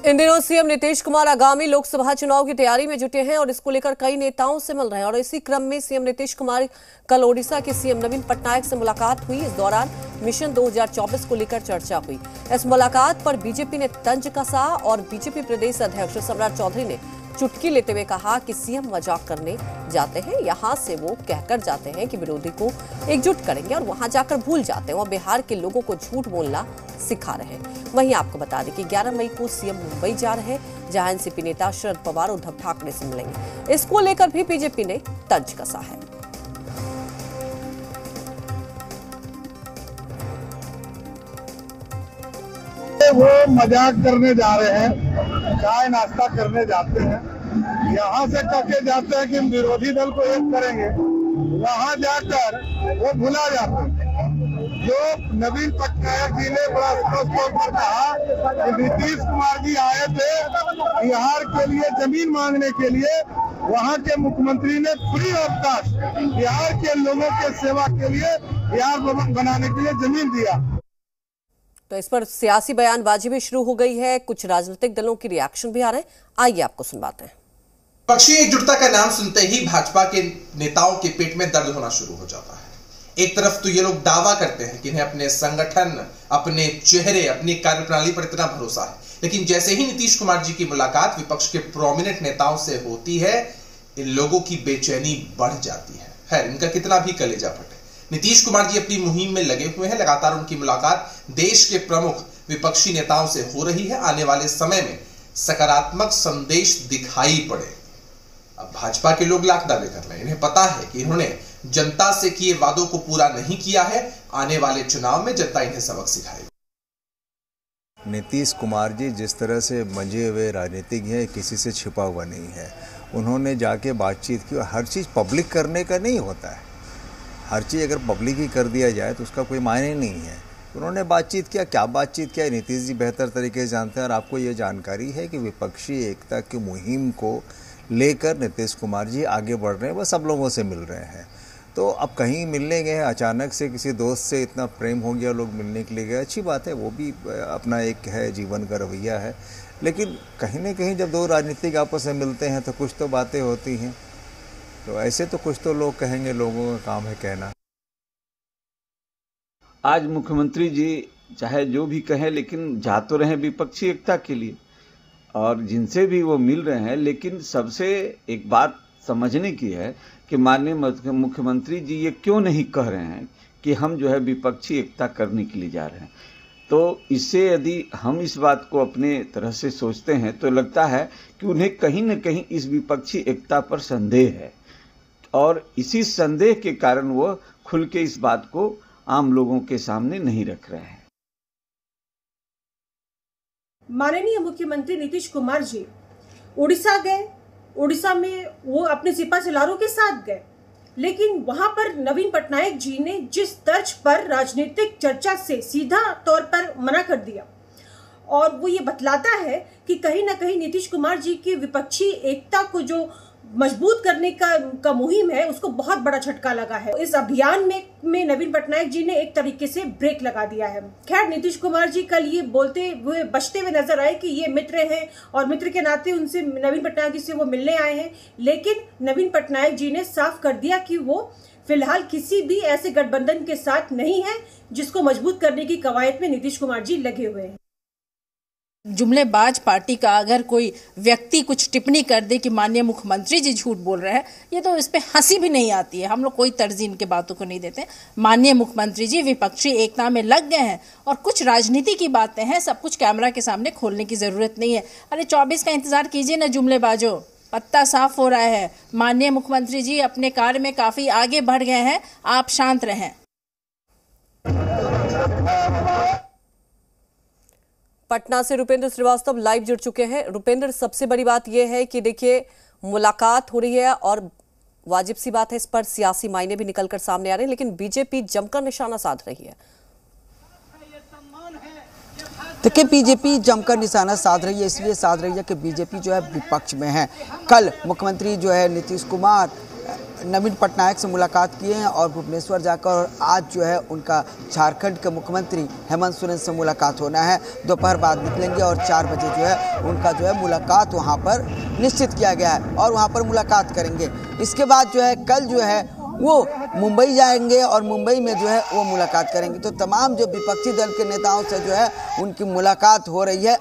इन दिनों सीएम नीतीश कुमार आगामी लोकसभा चुनाव की तैयारी में जुटे हैं और इसको लेकर कई नेताओं से मिल रहे हैं। और इसी क्रम में सीएम नीतीश कुमार कल ओडिशा के सीएम नवीन पटनायक से मुलाकात हुई। इस दौरान मिशन 2024 को लेकर चर्चा हुई। इस मुलाकात पर बीजेपी ने तंज कसा और बीजेपी प्रदेश अध्यक्ष सम्राट चौधरी ने चुटकी लेते हुए कहा कि सीएम मज़ाक करने जाते हैं। यहाँ से वो कहकर जाते हैं कि विरोधी को एकजुट करेंगे और वहाँ जाकर भूल जाते हैं और बिहार के लोगों को झूठ बोलना सिखा रहे हैं। वहीं आपको बता दें कि 11 मई को सीएम मुंबई जा रहे हैं, जहाँ एनसीपी नेता शरद पवार उद्धव ठाकरे से मिलेंगे। इसको लेकर भी बीजेपी ने तंज कसा है। वो मज़ाक करने जा रहे हैं, चाय नाश्ता करने जाते हैं। यहाँ से कहके जाते हैं कि हम विरोधी दल को एक करेंगे, वहाँ जाकर वो भुला जाते हैं। जो नवीन पटनायक जी ने बड़ा स्पष्ट तौर पर कहा कि नीतीश कुमार जी आए थे बिहार के लिए, ज़मीन मांगने के लिए, वहाँ के मुख्यमंत्री ने फ्री ऑफ़ कास्ट बिहार के लोगों के सेवा के लिए बिहार भवन बनाने के लिए ज़मीन दिया। तो इस पर सियासी बयानबाजी भी शुरू हो गई है। कुछ राजनीतिक दलों की रिएक्शन भी आ रहे हैं। आइए आपको सुनवाते हैं। पक्षी एकजुटता का नाम सुनते ही भाजपा के नेताओं के पेट में दर्द होना शुरू हो जाता है। एक तरफ़ तो ये लोग दावा करते हैं कि इन्हें अपने संगठन, अपने चेहरे, अपनी कार्यप्रणाली पर इतना भरोसा है। लेकिन जैसे ही नीतीश कुमार जी की मुलाकात विपक्ष के प्रोमिनेंट नेताओं से होती है, इन लोगों की बेचैनी बढ़ जाती है। खैर, इनका कितना भी कलेजा फटे। नीतीश कुमार जी अपनी मुहिम में लगे हुए हैं। लगातार उनकी मुलाकात देश के प्रमुख विपक्षी नेताओं से हो रही है। आने वाले समय में सकारात्मक संदेश दिखाई पड़े। अब भाजपा के लोग लाख दावे कर रहे हैं। इन्हें पता है कि इन्होंने जनता से किए वादों को पूरा नहीं किया है। आने वाले चुनाव में जनता इन्हें सबक सिखाएगी। नीतीश कुमार जी, जिस तरह से मंजे हुए राजनीतिज्ञ हैं, किसी से छिपा हुआ नहीं है। उन्होंने जाके बातचीत की और हर चीज़ पब्लिक करने का नहीं होता है। हर चीज़ अगर पब्लिक ही कर दिया जाए तो उसका कोई मायने नहीं है। उन्होंने बातचीत किया, क्या बातचीत किया, नीतीश जी बेहतर तरीके से जानते हैं। और आपको ये जानकारी है कि विपक्षी एकता की मुहिम को लेकर नीतीश कुमार जी आगे बढ़ रहे हैं वह सब लोगों से मिल रहे हैं। तो अब कहीं मिलने गए, अचानक से किसी दोस्त से इतना प्रेम हो गया लोग मिलने के लिए गए, अच्छी बात है, वो भी अपना एक है जीवन का रवैया है। लेकिन कहीं ना कहीं जब दो राजनीतिक आपस में मिलते हैं तो कुछ तो बातें होती हैं। तो ऐसे तो कुछ तो लोग कहेंगे, लोगों का काम है कहना। आज मुख्यमंत्री जी चाहे जो भी कहें, लेकिन जा तो रहे विपक्षी एकता के लिए। और जिनसे भी वो मिल रहे हैं, लेकिन सबसे एक बात समझने की है कि माननीय मुख्यमंत्री जी ये क्यों नहीं कह रहे हैं कि हम जो है विपक्षी एकता करने के लिए जा रहे हैं। तो इससे यदि हम इस बात को अपने तरह से सोचते हैं तो लगता है कि उन्हें कहीं न कहीं इस विपक्षी एकता पर संदेह है। और इसी संदेह के कारण वो खुल के इस बात को आम लोगों के सामने नहीं रख रहे हैं। माननीय मुख्यमंत्री नीतीश कुमार जी, उड़ीसा गए। उड़ीसा में वो अपने सिपा सलारों के साथ गए। लेकिन वहाँ पर नवीन पटनायक जी ने जिस तर्ज पर राजनीतिक चर्चा से सीधा तौर पर मना कर दिया, और वो ये बतलाता है कि कहीं ना कहीं नीतीश कुमार जी की विपक्षी एकता को जो मज़बूत करने का का मुहिम है, उसको बहुत बड़ा झटका लगा है। इस अभियान में में नवीन पटनायक जी ने एक तरीके से ब्रेक लगा दिया है। खैर, नीतीश कुमार जी कल ये बोलते हुए, बचते हुए नज़र आए कि ये मित्र हैं और मित्र के नाते उनसे नवीन पटनायक जी से वो मिलने आए हैं। लेकिन नवीन पटनायक जी ने साफ़ कर दिया कि वो फ़िलहाल किसी भी ऐसे गठबंधन के साथ नहीं है, जिसको मज़बूत करने की कवायद में नीतीश कुमार जी लगे हुए हैं। जुमलेबाज पार्टी का अगर कोई व्यक्ति कुछ टिप्पणी कर दे कि माननीय मुख्यमंत्री जी झूठ बोल रहे हैं, ये तो इस पे हँसी भी नहीं आती है। हम लोग कोई तर्जी इनके बातों को नहीं देते। माननीय मुख्यमंत्री जी विपक्षी एकता में लग गए हैं और कुछ राजनीति की बातें हैं, सब कुछ कैमरा के सामने खोलने की ज़रूरत नहीं है। अरे चौबीस का इंतज़ार कीजिए ना जुमलेबाजो। पत्ता साफ़ हो रहा है। माननीय मुख्यमंत्री जी अपने कार्य में काफ़ी आगे बढ़ गए हैं। आप शांत रहें। पटना से रुपेंद्र श्रीवास्तव लाइव जुड़ चुके हैं। रुपेंद्र, सबसे बड़ी बात यह है कि देखिए, मुलाकात हो रही है और वाजिब सी बात है, इस पर सियासी मायने भी निकलकर सामने आ रहे हैं, लेकिन बीजेपी जमकर निशाना साध रही है। देखिए, बीजेपी जमकर निशाना साध रही है, इसलिए साध रही है कि बीजेपी जो है विपक्ष में है। कल मुख्यमंत्री जो है नीतीश कुमार नवीन पटनायक से मुलाकात किए हैं और भुवनेश्वर जाकर और आज जो है उनका झारखंड के मुख्यमंत्री हेमंत सोरेन से मुलाकात होना है। दोपहर बाद निकलेंगे और चार बजे जो है उनका जो है मुलाकात वहाँ पर निश्चित किया गया है और वहाँ पर मुलाकात करेंगे। इसके बाद जो है कल जो है वो मुंबई जाएँगे और मुंबई में जो है वो मुलाकात करेंगे। तो तमाम जो विपक्षी दल के नेताओं से जो है उनकी मुलाकात हो रही है।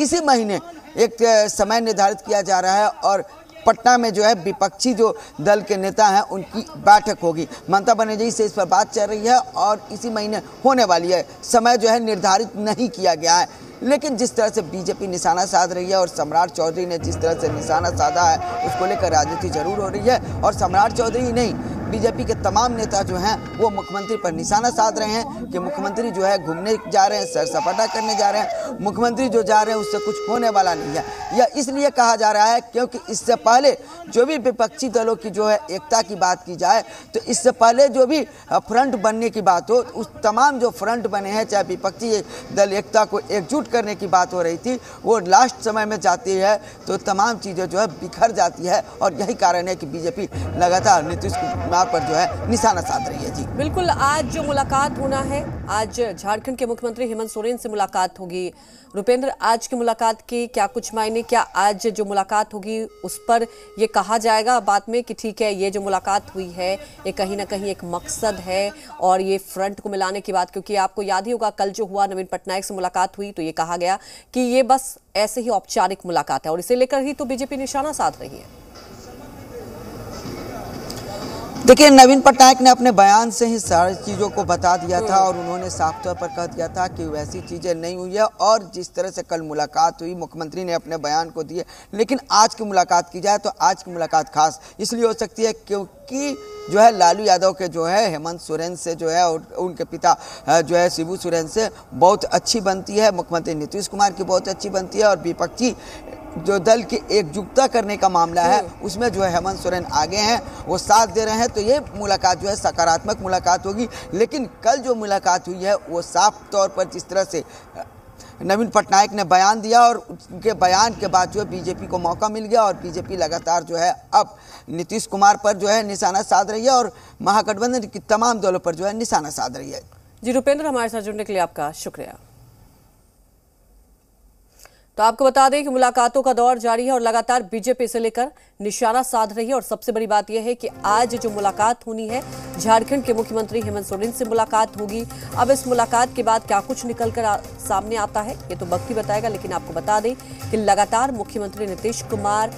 इसी महीने एक समय निर्धारित किया जा रहा है और पटना में जो है विपक्षी जो दल के नेता हैं, उनकी बैठक होगी। ममता बनर्जी से इस पर बात चल रही है और इसी महीने होने वाली है। समय जो है निर्धारित नहीं किया गया है। लेकिन जिस तरह से बीजेपी निशाना साध रही है और सम्राट चौधरी ने जिस तरह से निशाना साधा है, उसको लेकर राजनीति ज़रूर हो रही है और सम्राट चौधरी नहीं बीजेपी के तमाम नेता जो हैं, वो मुख्यमंत्री पर निशाना साध रहे हैं कि मुख्यमंत्री जो है घूमने जा रहे हैं, सर सपाटा करने जा रहे हैं। मुख्यमंत्री जो जा रहे हैं, उससे कुछ होने वाला नहीं है। यह इसलिए कहा जा रहा है क्योंकि इससे पहले जो भी विपक्षी दलों की जो है एकता की बात की जाए तो इससे पहले जो भी फ्रंट बनने की बात हो, उस तमाम जो फ्रंट बने हैं, चाहे विपक्षी दल एकता को एकजुट करने की बात हो रही थी, वो लास्ट समय में जाती है तो तमाम चीज़ें जो है बिखर जाती है और यही कारण है कि बीजेपी लगातार नीतीश कुमार पर जो है निशाना साध रही है, जी। बिल्कुल, आज जो मुलाकात होना है, आज झारखंड के मुख्यमंत्री हेमंत सोरेन से मुलाकात होगी। रुपेंद्र, आज की मुलाकात के क्या कुछ मायने, क्या आज जो मुलाकात होगी, उस पर ये कहा जाएगा बाद में कि ठीक है, ये जो मुलाकात हुई है, ये कहीं ना कहीं एक मकसद है और ये फ्रंट को मिलाने की बात, क्योंकि आपको याद ही होगा, कल जो हुआ नवीन पटनायक से मुलाकात हुई तो ये कहा गया कि ये बस ऐसे ही औपचारिक मुलाकात है और इसे लेकर ही तो बीजेपी निशाना साध रही है। देखिए नवीन पटनायक ने अपने बयान से ही सारी चीज़ों को बता दिया था और उन्होंने साफ़ तौर पर कह दिया था कि वैसी चीज़ें नहीं हुई है और जिस तरह से कल मुलाकात हुई मुख्यमंत्री ने अपने बयान को दिए लेकिन आज की मुलाकात की जाए तो आज की मुलाकात खास इसलिए हो सकती है क्योंकि जो है लालू यादव के जो है हेमंत सोरेन से जो है और उनके पिता जो है शिबू सोरेन से बहुत अच्छी बनती है मुख्यमंत्री नीतीश कुमार की बहुत अच्छी बनती है और विपक्षी जो दल की एकजुटता करने का मामला है उसमें जो है हेमंत सोरेन आगे हैं वो साथ दे रहे हैं तो ये मुलाकात जो है सकारात्मक मुलाकात होगी। लेकिन कल जो मुलाकात हुई है वो साफ़ तौर पर जिस तरह से नवीन पटनायक ने बयान दिया और उनके बयान के बाद जो है बीजेपी को मौका मिल गया और बीजेपी लगातार जो है अब नीतीश कुमार पर जो है निशाना साध रही है और महागठबंधन की तमाम दलों पर जो है निशाना साध रही है। जी रुपेंद्र हमारे साथ जुड़ने के लिए आपका शुक्रिया। तो आपको बता दें कि मुलाकातों का दौर जारी है और लगातार बीजेपी से लेकर निशाना साध रही है। और सबसे बड़ी बात यह है कि आज जो मुलाकात होनी है झारखंड के मुख्यमंत्री हेमंत सोरेन से मुलाकात होगी। अब इस मुलाकात के बाद क्या कुछ निकल कर आ, सामने आता है ये तो वक्त ही बताएगा लेकिन आपको बता दें कि लगातार मुख्यमंत्री नीतीश कुमार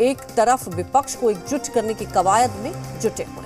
एक तरफ़ विपक्ष को एकजुट करने की कवायद में जुटे हुए